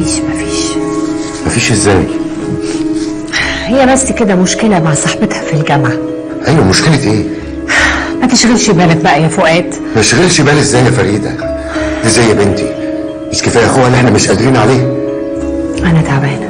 مفيش مفيش. مفيش إزاي؟ هي بس كده مشكلة مع صاحبتها في الجامعة. أيوه مشكلة إيه؟ ما تشغلش بالك بقى يا فؤاد. ما اشغلش بالي إزاي يا فريدة؟ دي زي بنتي؟ مش كفاية أخوها اللي إحنا مش قادرين عليه. أنا تعبانة.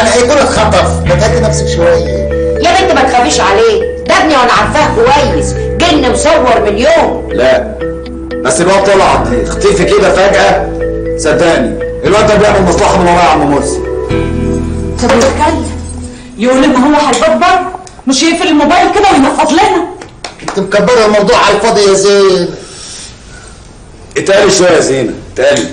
يعني هيكون اتخطف. ما تهدي نفسك شوية. يا بنت ما تخافيش عليه. ده ابني وأنا عارفاه كويس. جن مصور من يوم. لا. بس الواد طلع اختفي كده فجأة. صدقني. الواد ده بيعمل مصلحة من ورايا يا عم مرسي. طب يتكلم يقول ان هو هيكبر. مش يقفل الموبايل كده وينفض لنا. انت مكبره الموضوع على الفاضي يا زين. اتقالي شوية يا زينة. اتقالي.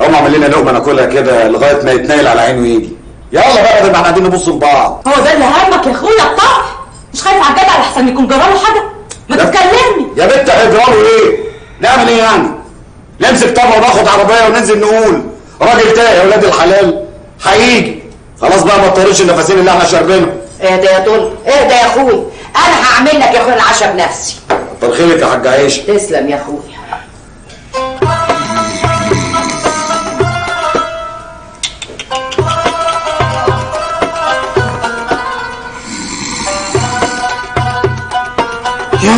قوم اعمل لنا لقمة ناكلها كده لغاية ما يتنايل على عينه ويجي. يلا بقى ده إحنا قاعدين نبص لبعض هو ده اللي همك يا اخويا الطرح مش خايف على الجدع لحسن يكون جراله حاجة؟ ما تتكلمني يا بنت هيجراله إيه؟ نعمل إيه يعني؟ نمسك طبعا وناخد عربية وننزل نقول راجل تايه يا ولاد الحلال هيجي. خلاص بقى ما تطيرش النفسين اللي إحنا شاربينهم. اهدى يا طول اهدى يا اخويا أنا هعمل لك يا اخويا العشاء بنفسي. كتر خيرك يا حاج عيشه تسلم يا اخويا.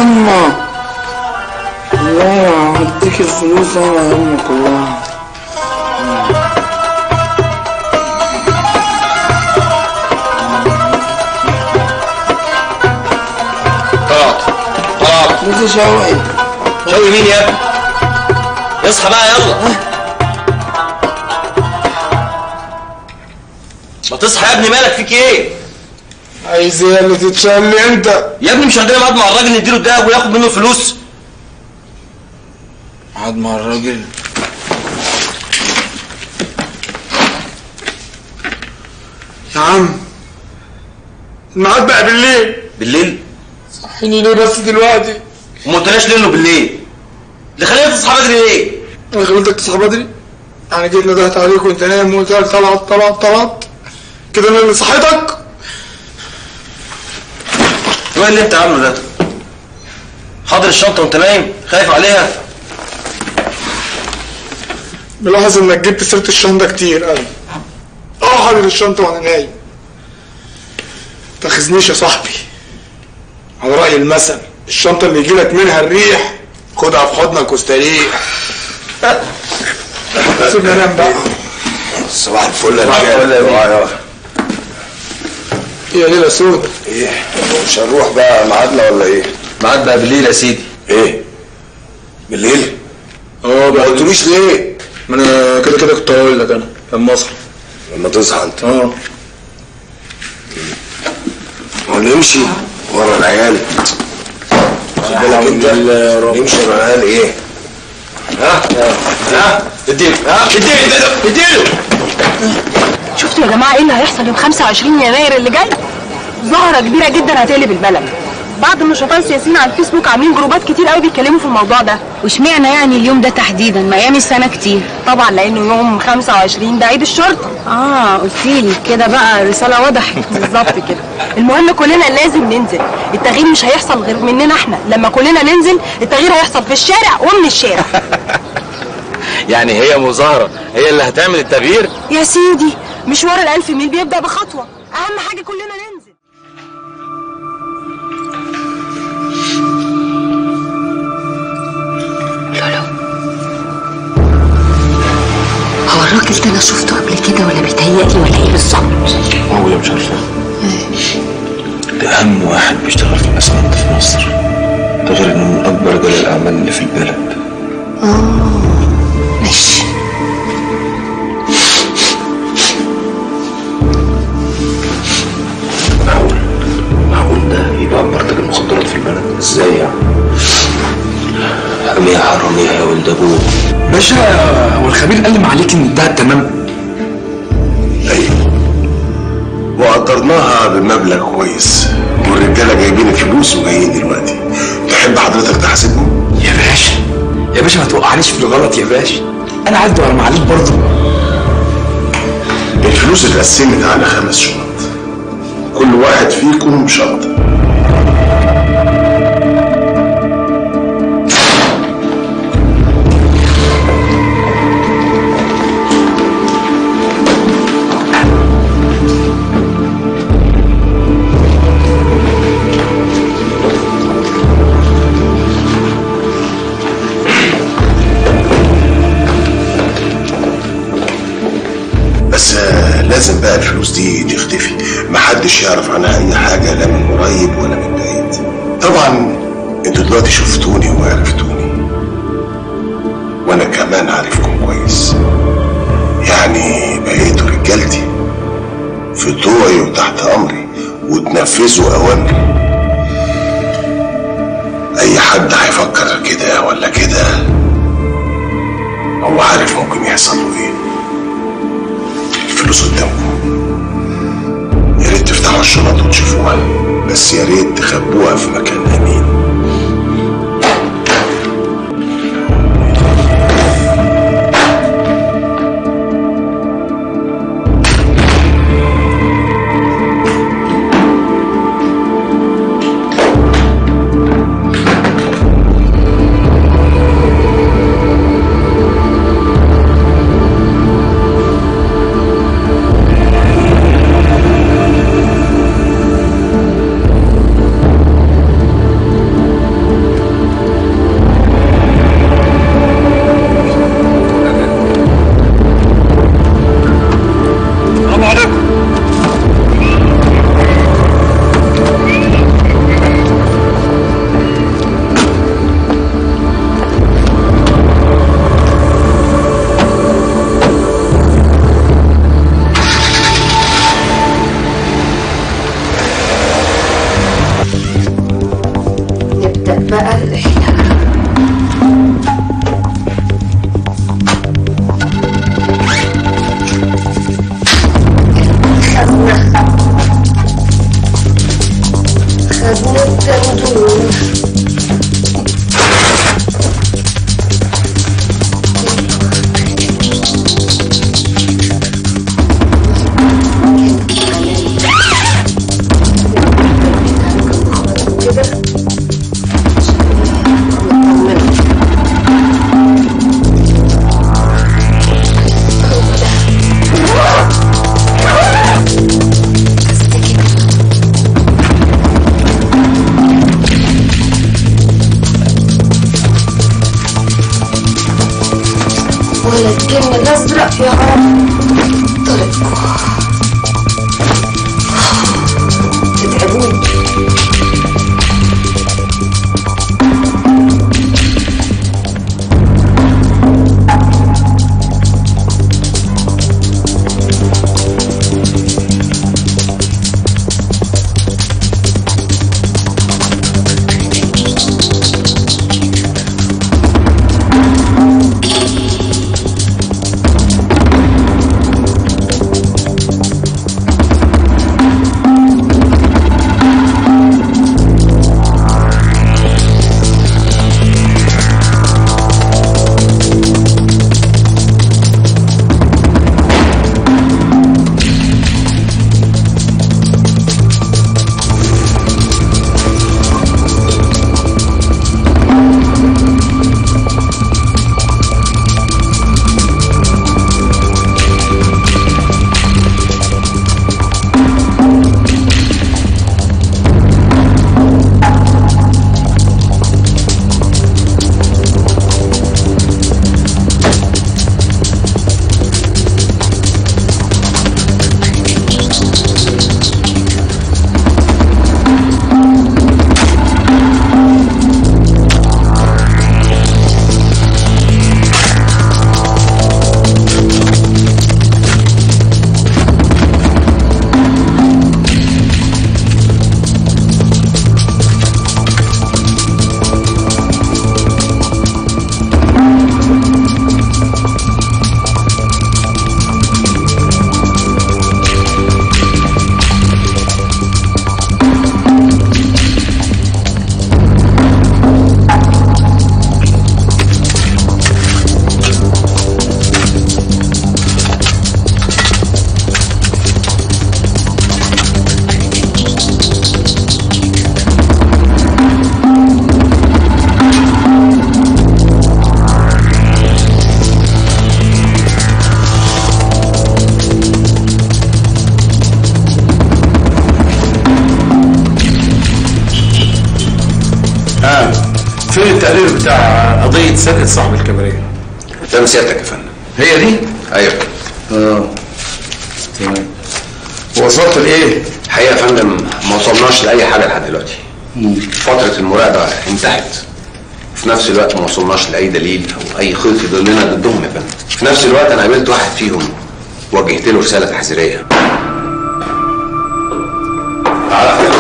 يما لا هديك الفلوس أنا يما كلها طلعت طلعت فلوس شوقي شوقي مين يا؟ ابني اصحى بقى يلا. ما تصحى يا ابني مالك فيك إيه؟ عايز إيه اللي تتشلي انت. يا ابني مش عندنا ميعاد مع الراجل نديله الدهب وياخد منه فلوس. قعد مع الراجل. يا عم الميعاد بقى بالليل. بالليل؟ صحيني ليه بس دلوقتي؟ وما قلتلاش ليه إنه بالليل. اللي خلينا تصحى بدري ليه؟ أنا خليتك تصحى بدري؟ يعني جيت ندهت عليك وانت نايم وقلت لك طلعت طلعت طلعت. كده أنا اللي صحيتك إيه اللي انت عامله ده. حاضر الشنطة وانت نايم خايف عليها. ملاحظ انك جبت سيرة الشنطة كتير قوي. آه حاضر الشنطة وأنا نايم. تاخذنيش يا صاحبي. على رأي المثل الشنطة اللي يجيلك منها الريح خدها في حضنك واستريح. سيبني انام بقى. صباح الفل يا صباح الفل يا رجاله يا ليله سودة إيه مش هنروح بقى ميعادنا ولا إيه؟ ميعاد بقى بالليل يا سيدي. إيه؟ بالليل؟ آه ما قلتليش ليه؟ ما أنا كده كده كنت هقول لك أنا لما اصحى لما تصحى أنت. آه. ونمشي ورا العيال. خد بالك انت نمشي ورا العيال إيه؟ ها؟ ها؟ اديله. ها اديله. اديله. شفتوا يا جماعة إيه اللي هيحصل يوم 25 يناير اللي جاي؟ ظاهرة كبيرة جدا هتقلب البلد بعض النشطاء السياسيين على الفيسبوك عاملين جروبات كتير قوي بيتكلموا في الموضوع ده. واشمعنى يعني اليوم ده تحديدا؟ ما أيام السنة كتير. طبعا لأنه يوم 25 ده عيد الشرطة. آه قلتيلي كده بقى الرساله وضحت بالظبط كده. المهم كلنا لازم ننزل. التغيير مش هيحصل غير مننا إحنا. لما كلنا ننزل التغيير هيحصل في الشارع ومن الشارع. يعني هي مظاهرة. هي اللي هتعمل التغيير؟ يا سيدي مشوار الألف ميل بيبدأ بخطوة. أهم حاجة كلنا ننزل. هو الراجل ده أنا شفته قبل كده ولا بيتهيألي ولا إيه بالظبط؟ معقولة مش عارفة ده أهم واحد بيشتغل في الأسمنت في مصر. ده غير إنه من أكبر رجال الأعمال اللي في البلد. ماشي إزاي يعني؟ حرامية حرامية يا ولد أبوه باشا هو الخبير قال لي عليك إن ده تمام؟ أيوه وقدرناها بمبلغ كويس. والرجالة جايبين الفلوس وجايين دلوقتي. تحب حضرتك تحاسبهم؟ يا باشا يا باشا ما توقعنيش في الغلط يا باشا. أنا عايز ادور عليك برضه. الفلوس اتقسمت على خمس شنط. كل واحد فيكم شنطة. يعرف عنها اي حاجة لا من قريب ولا من بعيد. طبعا أنتوا دلوقتي شفتوني وعرفتوني. وأنا كمان عارفكم كويس. يعني بقيتوا رجالتي في طوعي وتحت أمري وتنفذوا أوامري. أي حد هيفكر كده ولا كده؟ هو عارف ممكن يحصل له إيه. الفلوس قدامكم. الشنط وتشوفوها بس يا ريت تخبوها في مكان أمين. وصلت لايه الحقيقة يا فندم ما وصلناش لأي حاجة لحد دلوقتي. فترة المراقبة انتهت. في نفس الوقت ما وصلناش لأي دليل أو أي خيط يدلنا ضدهم يا فندم. في نفس الوقت أنا قابلت واحد فيهم وجهت له رسالة تحذيرية. تعالى اتفضل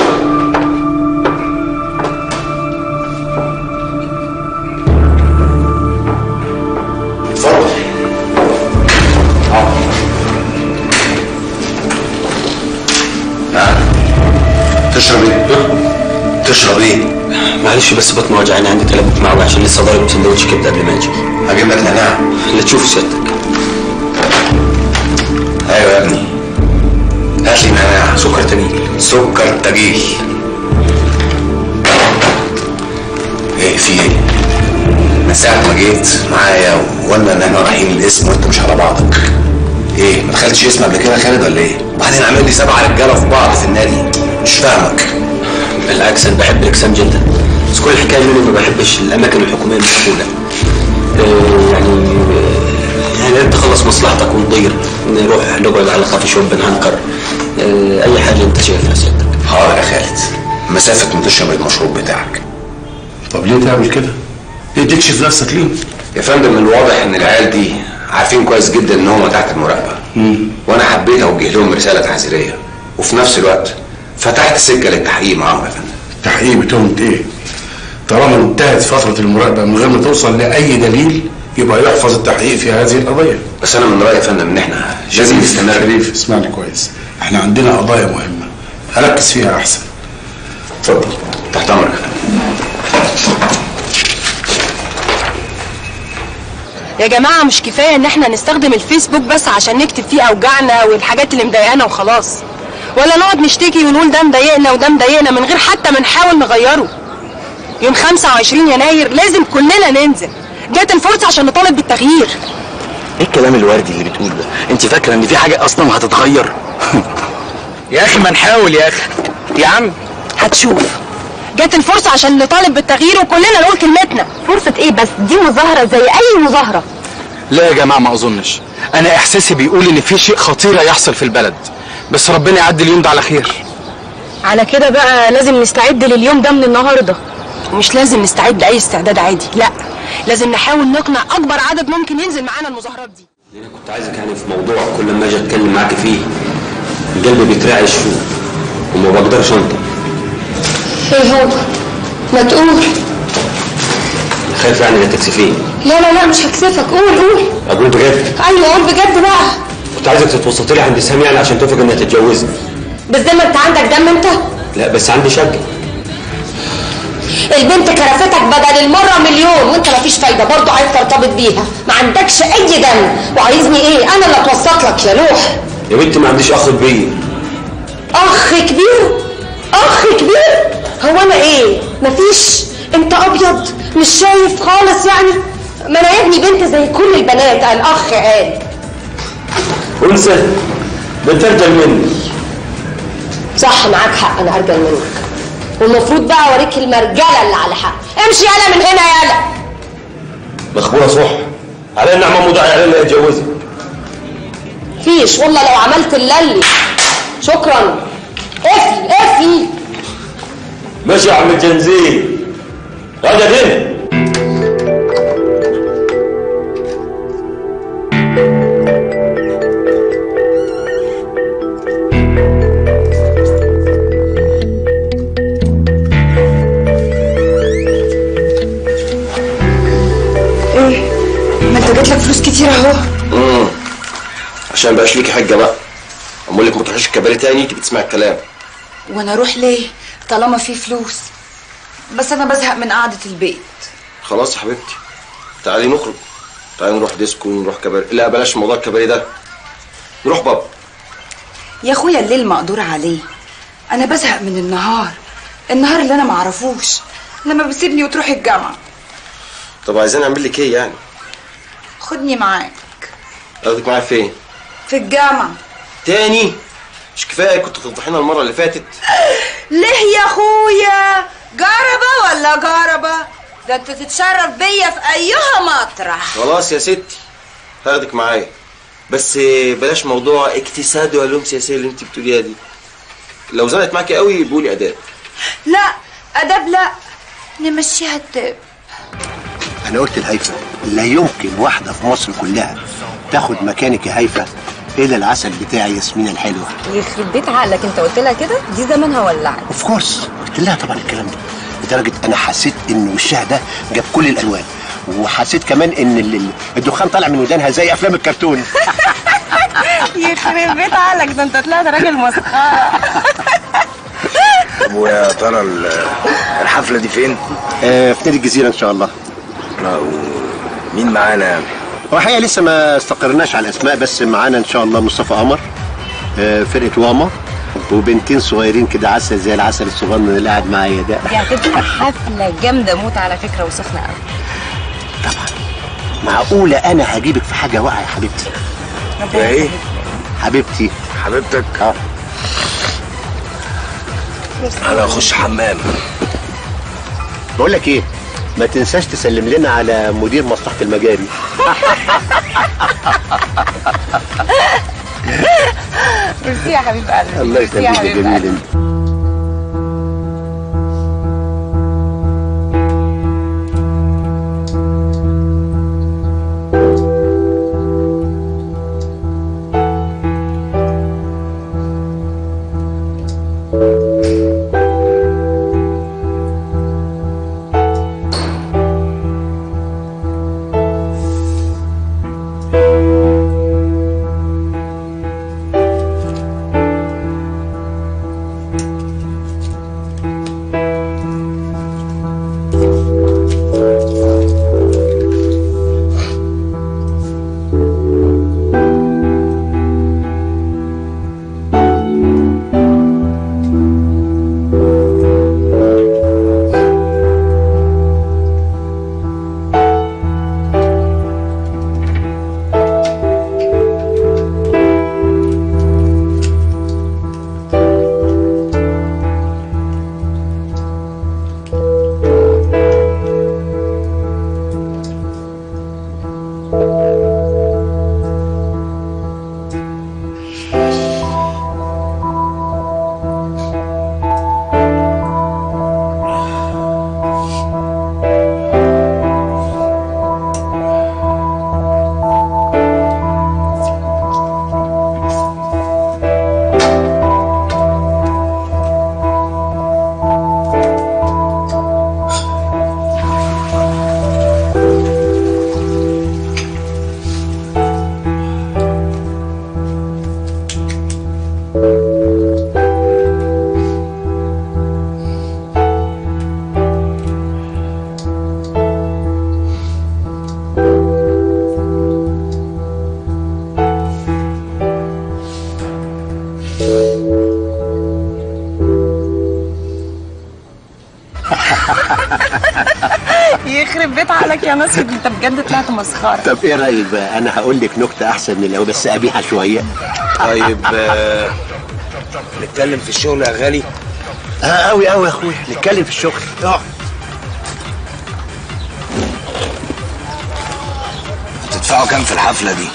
معلش بس بطني وجعاني عندي تلبك معوي عشان لسه ضارب سندوتش كبدة قبل ما أجي. هجيب لك نعناع اللي تشوفه سيادتك. أيوه يا ابني. هات لي نعناع سكر تجيل سكر تجيل إيه في إيه؟ من ساعة ما جيت معايا وقلنا إن إحنا رايحين الاسم وأنت مش على بعضك. إيه ما دخلتش اسم قبل كده خالد ولا إيه؟ وبعدين عامل لي سبعة رجالة في بعض في النادي. مش فاهمك. بالعكس أنا بحب الاجسام جدا. كل الحكاية اني ما بحبش الأماكن الحكومية المسؤولة. آه، يعني آه، يعني أنت تخلص مصلحتك ونطير نروح نقعد على كافي شوب نهنكر آه، أي حاجة أنت شايفها سيادتك حاضر يا خالد مسافة ما تشرب المشروب بتاعك. طب ليه تعمل كده؟ ليه تكشف نفسك ليه؟ يا فندم من الواضح إن العيال دي عارفين كويس جدا إن هم تحت المراقبة. وأنا حبيت اوجه لهم رسالة تحذيريه وفي نفس الوقت فتحت سكة للتحقيق معاهم يا فندم. التحقيق بتهمة إيه؟ طالما انتهت فترة المراقبة من غير ما توصل لأي دليل يبقى يحفظ التحقيق في هذه القضية. بس أنا من رأيي يا فندم إن إحنا لازم نستمر. شريف اسمعني كويس. إحنا عندنا قضايا مهمة. هركز فيها أحسن. اتفضل. تحت أمرك. يا فندم يا جماعة مش كفاية إن إحنا نستخدم الفيسبوك بس عشان نكتب فيه أوجاعنا والحاجات اللي مضايقانا وخلاص. ولا نقعد نشتكي ونقول ده مضايقنا وده مضايقنا من غير حتى ما نحاول نغيره. يوم 25 يناير لازم كلنا ننزل. جات الفرصة عشان نطالب بالتغيير. إيه الكلام الوردي اللي بتقوله ده؟ أنت فاكرة إن في حاجة أصلا هتتغير؟ يا أخي ما نحاول يا أخي. يا عم. هتشوف. جات الفرصة عشان نطالب بالتغيير وكلنا نقول كلمتنا. فرصة إيه بس؟ دي مظاهرة زي أي مظاهرة. لا يا جماعة ما أظنش. أنا إحساسي بيقول إن في شيء خطير هيحصل في البلد. بس ربنا يعدي اليوم ده على خير. على كده بقى لازم نستعد لليوم ده من النهاردة. ومش لازم نستعد لأي استعداد عادي لا. لازم نحاول نقنع أكبر عدد ممكن ينزل معانا المظاهرات دي. أنا كنت عايزك يعني في موضوع كل ما أجي أتكلم معاك فيه القلب بيترعش فيه وما بقدرش أنطق. إيه هو؟ ما تقول. خايف يعني لا تكسفيني لا لا لا مش هكسفك. قول قول. أقول بجد؟ أيوه قول بجد بقى. كنت عايزك تتوسطي لي عند سامي يعني عشان توافق إنها تتجوزني. بالذمة أنت عندك دم أنت؟ لا بس عندي شك. البنت كرفتك بدل المرة مليون وانت مفيش فايدة برضه عايز ترتبط بيها. ما عندكش أي دم وعايزني إيه؟ أنا اللي أتوسط لك يا لوح يا بنتي ما عنديش أخ كبير. أخ كبير؟ أخ كبير؟ هو أنا إيه؟ مفيش أنت أبيض مش شايف خالص يعني؟ ما أنا يا ابني بنت زي كل البنات الأخ قال أنثى بنت ارجل مني. صح معاك حق أنا أرجل منك. والمفروض بقى أوريك المرجلة اللي على حق. امشي يالا من هنا يالا. مخبوره صح على النعمه على اللي يتجوزك فيش. والله لو عملت اللي شكرا. قفل قفل ماشي يا عم الجنزير هذا ده كتير اهو امم عشان مبقاش ليكي حجة بقى. امال لك ما تروحيش الكباريه تاني تبقي تسمعي الكلام. وأنا أروح ليه؟ طالما في فلوس. بس أنا بزهق من قعدة البيت. خلاص يا حبيبتي. تعالي نخرج. تعالي نروح ديسكو نروح كباريه لا بلاش موضوع الكباريه ده. نروح بابا يا أخويا الليل مقدور عليه. أنا بزهق من النهار. النهار اللي أنا معرفوش. لما بتسيبني وتروح الجامعة. طب عايزين أعمل لك إيه يعني؟ خدني معاك. اخدك معايا فين؟ في الجامعة. تاني؟ مش كفاية كنت تفضحينا المرة اللي فاتت. ليه يا أخويا؟ جربة ولا جربة؟ ده أنت تتشرف بيا في أيها مطرح. خلاص يا ستي هاخدك معايا. بس بلاش موضوع اقتصادي وعلوم سياسية اللي انت بتقوليها دي. لو زنقت معاكي قوي بقولي آداب. لا ادب لا. نمشيها الدب أنا قلت لهيفا لا يمكن واحدة في مصر كلها تاخد مكانك يا هيفا إلا العسل بتاعي ياسمين الحلوة. يخرب بيت عقلك انت قلت لها كده؟ دي زمانها ولعت of course قلت لها طبعا الكلام ده لدرجة أنا حسيت إن وشها ده جاب كل الألوان وحسيت كمان إن ال- ال- الدخان طالع من ودانها زي أفلام الكرتون. يخرب بيت عقلك ده انت طلعت راجل مسخرة. طب ويا ترى ال- الحفلة دي فين؟ آه في نادي الجزيرة إن شاء الله. مين معانا؟ يعني؟ هو الحقيقة لسه ما استقرناش على الأسماء بس معانا إن شاء الله مصطفى قمر آه فرقة واما وبنتين صغيرين كده عسل زي العسل الصغنن اللي قاعد معايا ده. دي هتبقى حفلة جامدة موت على فكرة وسخنة قوي معقولة أنا هجيبك في حاجة واقعة يا حبيبتي؟ يا إيه؟ حبيبتي. حبيبتك؟ آه. أنا أخش حمام. بقول لك إيه؟ ما تنساش تسلم لنا على مدير مصلحة المجاري. ميرسي يا حبيب قلبي. الله يخليك يا جميل. انت عقلك يا ناصر انت بجد طلعت مسخرة. طب إيه رأيك بقى؟ أنا هقول لك نكتة احسن من الأول بس قبيحه شوية. طيب آه، نتكلم في الشغل يا غالي. آه قوي قوي يا أخويا. نتكلم في الشغل. آه. هتدفعوا كام في الحفلة دي؟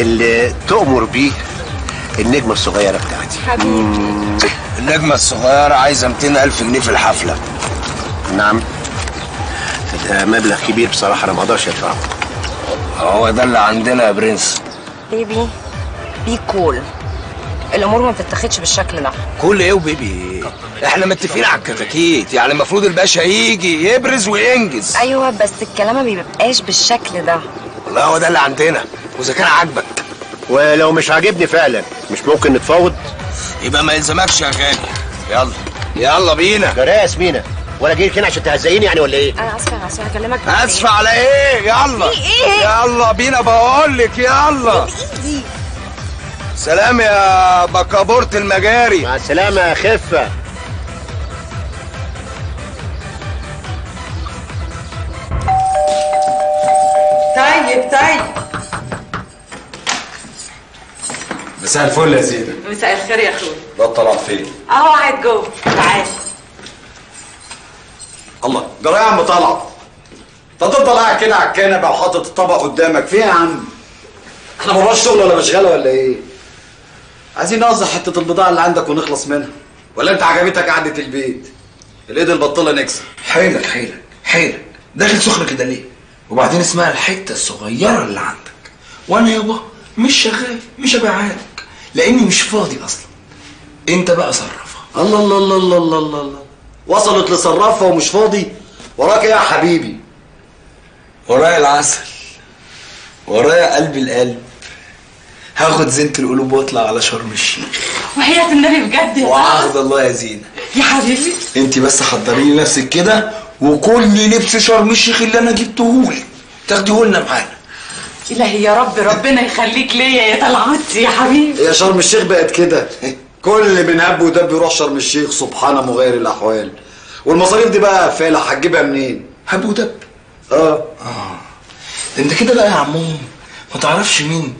اللي تؤمر بيه النجمة الصغيرة بتاعتي. النجمة الصغيرة عايزة 200 ألف جنيه في الحفلة. نعم. ده مبلغ كبير بصراحة أنا ما أقدرش أدفعه. هو ده اللي عندنا يا برنس. baby baby cool الأمور ما بتتاخدش بالشكل ده. cool إيه و baby؟ إحنا متفقين على الكتاكيت. يعني المفروض الباشا يجي يبرز وينجز. أيوه بس الكلام ما بيبقاش بالشكل ده. والله هو ده اللي عندنا. وإذا كان عاجبك. ولو مش عاجبني فعلا مش ممكن نتفاوض؟ يبقى ما يلزمكش يا غالي. يلا. يلا بينا. يا ياسمينه ولا جاي هنا عشان تهزقيني يعني ولا إيه؟ أنا اسفه أنا اسفه هكلمك اسفه على إيه؟ يلا. إيه؟ يلا بينا بقول لك يلا. بايدي سلام يا بكابورة المجاري. مع السلامة يا خفة. طيب طيب. مساء الفل يا سيدي مساء الخير يا أخوي. ده طلع فين أهو قاعد جوه. تعال. الله. جرى يا عم طلعت. انت هتفضل قاعد كده على الكنبة وحاطط الطبق قدامك. فين يا عم؟ إحنا مرناش شغل ولا مشغله ولا إيه؟ عايزين نوزع حتة البضاعة اللي عندك ونخلص منها. ولا أنت عجبتك قعدة البيت؟ الإيد البطالة نكسب حيلك حيلك حيلك. داخل سخن كده ليه؟ وبعدين اسمها الحتة الصغيرة اللي عندك. وأنا يابا مش شغال مش ابيعها لك لأني مش فاضي أصلا. أنت بقى صرفها. الله الله الله الله الله الله, وصلت لصرافها ومش فاضي. وراك إيه يا حبيبي. ورايا العسل. ورايا قلب القلب. هاخد زينة القلوب واطلع على شرم الشيخ. وحياة النبي بجد يا وعهد الله يا زينة. يا حبيبي. انت بس حضري لي نفسك كده وكل لبس شرم الشيخ اللي أنا جبتهولك تاخديه لنا معانا. إلهي يا رب ربنا يخليك ليا يا طلعتي يا حبيبي. يا شرم الشيخ بقت كده. كل من هب ودب يروح شرم الشيخ سبحان مغير الأحوال. والمصاريف دي بقى فالح هتجيبها منين؟ هب ودب. آه. آه. ده أنت كده بقى يا عموم ما تعرفش مين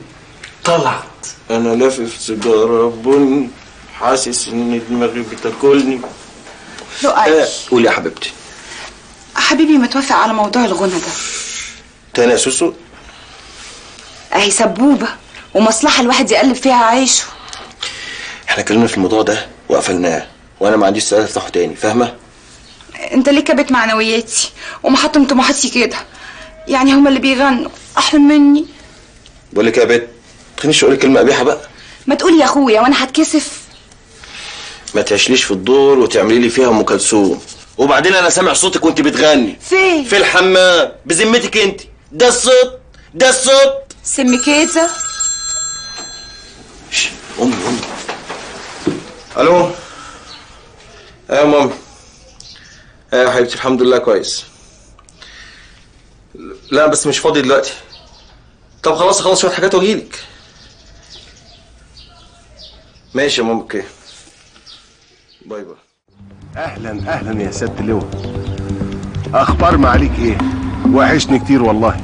طلعت. أنا لافف سيجاره بن حاسس إن دماغي بتاكلني. لؤي قولي يا حبيبتي. حبيبي متوافق على موضوع الغنى ده. تاني يا سوسو اهي سبوبة ومصلحة الواحد يقلب فيها عيشه. إحنا اتكلمنا في الموضوع ده وقفلناه وأنا ما عنديش سؤال افتحه تاني فاهمة؟ انت ليه كبت معنوياتي ومحطم طموحاتي كده. يعني هما اللي بيغنوا أحلى مني. بقول لك يا بت تخلينيش أقول كلمه قبيحة بقى. ما تقول يا أخويا وأنا هتكسف. ما تعيشليش في الدور وتعملي لي فيها أم كلثوم. وبعدين أنا سامع صوتك وأنت بتغني. فين؟ في الحمام بذمتك أنت. ده الصوت ده الصوت. سمكيزه أمي أمي. ألو؟ يا ماما أيوه يا حبيبتي الحمد لله كويس. لا بس مش فاضي دلوقتي. طب خلاص اخلص شوية حاجات واجيلك ماشي يا ماما okay. bye bye. أهلا أهلا يا سيادة اللواء أخبار معاليك إيه؟ وحشني كتير والله.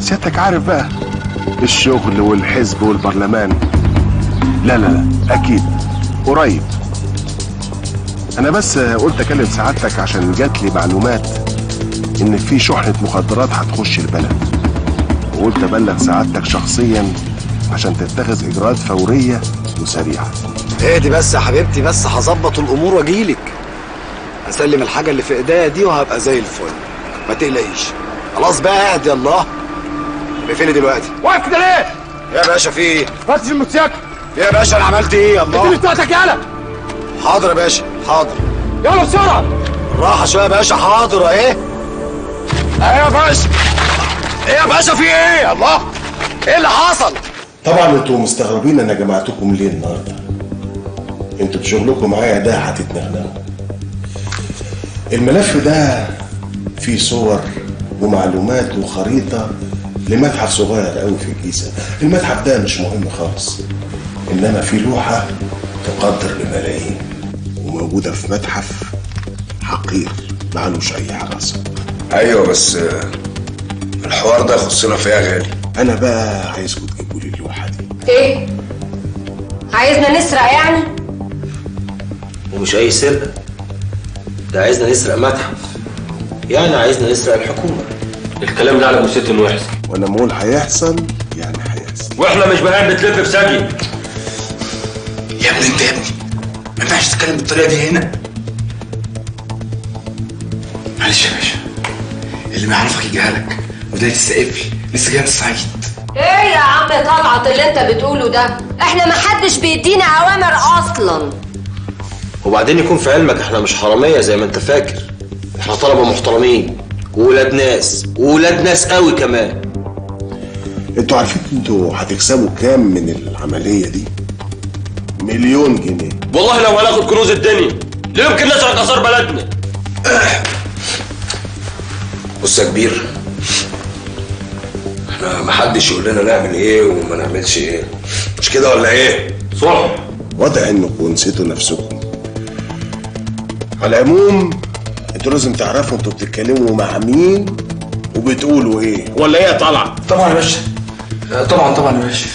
سيادتك عارف بقى؟ الشغل والحزب والبرلمان. لا لا لا أكيد. قريب. أنا بس قلت أكلم سعادتك عشان جات لي معلومات إن في شحنة مخدرات هتخش البلد. وقلت أبلغ سعادتك شخصيا عشان تتخذ إجراءات فورية وسريعة. اهدي بس يا حبيبتي بس هظبط الأمور وأجيلك. هسلم الحاجة اللي في إيديا دي وهبقى زي الفل. ما تقلقيش. خلاص بقى اهدي الله فين دلوقتي؟ واقف كده ليه؟ يا باشا في إيه فتش الموتوسيكل. يا باشا أنا عملت إيه؟ يا الله. اديني بتاعتك يالا حاضر يا باشا حاضر. يلا بسرعة. راحة شوية يا باشا حاضر اهي إيه يا باشا؟ إيه يا باشا في إيه؟ الله. إيه اللي حصل؟ طبعا أنتوا مستغربين أنا جمعتكم ليه النهارده؟ أنتوا بشغلكم معايا ده هتتنغنغوا الملف ده فيه صور ومعلومات وخريطة لمتحف صغير قوي في الجيزة. المتحف ده مش مهم خالص. إنما في لوحة تقدر بملايين وموجودة في متحف حقير معلوش أي حراسة. أيوه بس الحوار ده يخصنا فيها غالي أنا بقى عايزكم تجيبوا لي اللوحة دي. إيه؟ عايزنا نسرق يعني؟ ومش أي سرقه ده عايزنا نسرق متحف. يعني عايزنا نسرق الحكومة. الكلام ده على جثتي إنه يحصل. وأنا أقول هيحصل يعني هيحصل. وإحنا مش بنات بتلف في سجن يا ابني انت يا ابني ما ينفعش تتكلم بالطريقة دي هنا. معلش يا باشا اللي ما يعرفك يجهلك وده يستقبل لسه جاي من الصعيد. إيه يا عم طلعت اللي انت بتقوله ده؟ إحنا ما حدش بيدينا اوامر أصلا. وبعدين يكون في علمك إحنا مش حرامية زي ما انت فاكر. إحنا طلبة محترمين وولاد ناس وولاد ناس قوي كمان. أنتوا عارفين أنتوا هتكسبوا كام من العملية دي؟ مليون جنيه. والله لو هناخد كنوز الدنيا لا يمكن نسرق آثار بلدنا. بص يا كبير إحنا محدش يقول لنا نعمل إيه وما نعملش إيه. مش كده ولا إيه؟ صح. واضح إنكم نسيتوا نفسكم. على العموم أنتوا لازم تعرفوا أنتوا بتتكلموا مع مين وبتقولوا إيه. ولا إيه يا طلعت طبعا يا باشا. آه، طبعا طبعا يا باشا.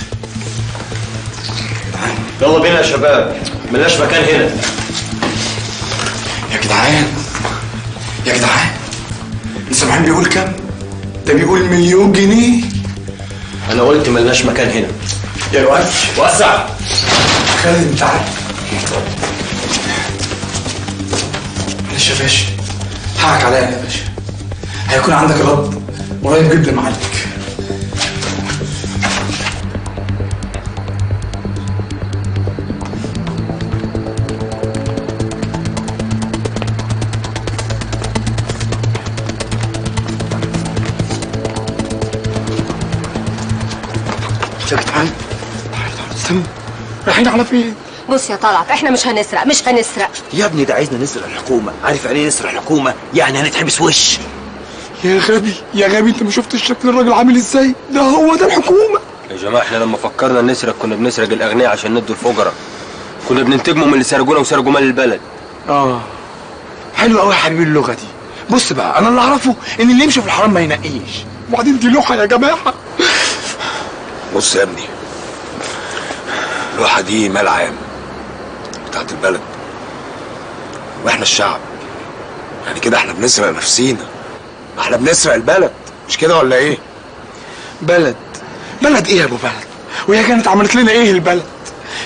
يلا بينا يا شباب. ملناش مكان هنا. يا جدعان يا جدعان أنتوا سامعين بيقول كام؟ ده بيقول مليون جنيه. أنا قلت ملناش مكان هنا. يا الواد وسع. خالد انت عارف. معلش يا باشا. حقك عليا يا باشا. هيكون عندك رد قريب جدا معاك. رايحين على فين؟ بص يا طلعت إحنا مش هنسرق مش هنسرق. يا ابني ده عايزنا نسرق الحكومة عارف يعني إيه نسرق الحكومة؟ يعني هنتحبس وش؟ يا غبي يا غبي انت ما شفتش شكل الراجل عامل إزاي؟ ده هو ده الحكومة. يا جماعة إحنا لما فكرنا نسرق كنا بنسرق الأغنياء عشان ندوا الفقراء كنا بننتجموا من اللي سرقونا وسرقوا مال البلد. آه. حلو قوي يا حبيبي اللغة دي. بص بقى أنا اللي أعرفه إن اللي يمشي في الحرام ما ينقيش. وبعدين دي لوحة يا جماعة. بص يا ابني اللوحة دي مال عام بتاعت البلد. وإحنا الشعب. يعني كده إحنا بنسرق نفسينا. ما إحنا بنسرق البلد. مش كده ولا إيه؟ بلد. بلد إيه يا أبو بلد؟ وهي كانت عملت لنا إيه البلد؟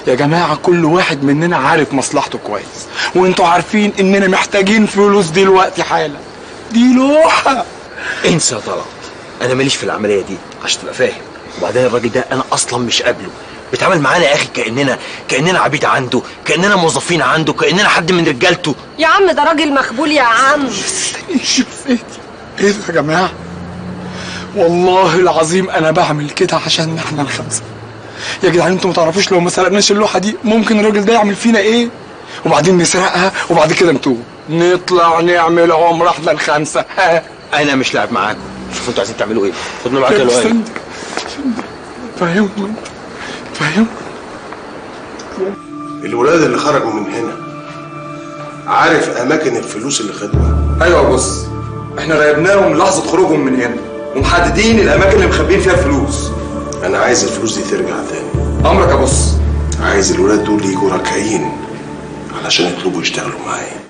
يا جماعة كل واحد مننا عارف مصلحته كويس. وانتوا عارفين اننا محتاجين فلوس دلوقتي حالا. دي لوحة. انسى يا طلعت. أنا ماليش في العملية دي عشان تبقى فاهم. وبعدين الراجل ده أنا أصلا مش قابله. بيتعامل معانا يا أخي كاننا كأننا عبيد عنده كأننا موظفين عنده كأننا حد من رجالته. يا عم ده راجل مخبول يا عم. شوف إيه إيه ده يا جماعة؟ والله العظيم أنا بعمل كده عشان إحنا الخمسة. يا جدعان أنتوا ما تعرفوش لو ما سرقناش اللوحة دي ممكن الراجل ده يعمل فينا إيه؟ وبعدين نسرقها وبعد كده نتوب نطلع نعمل عمرة إحنا الخمسة. ها. أنا مش لاعب معاكم شوفوا أنتوا عايزين تعملوا إيه. خدنا معاك يا استنى. لؤي. فاهمهم فاهم؟ الولاد اللي خرجوا من هنا عارف أماكن الفلوس اللي خدوها أيوه بص إحنا راقبناهم لحظة خروجهم من هنا ومحددين الأماكن اللي مخبيين فيها الفلوس. أنا عايز الفلوس دي ترجع تاني. أمرك يا بص. عايز الولاد دول يجوا راكعين علشان يطلبوا يشتغلوا معايا.